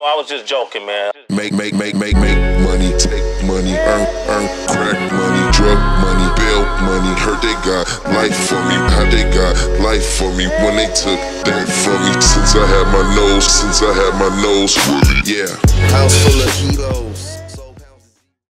I was just joking, man. Make, make, make, make, make money, take money, earn, earn, crack money, drug money, bail money. Heard they got life for me, how they got life for me when they took that from me. Since I had my nose, since I had my nose yeah. House full of egos.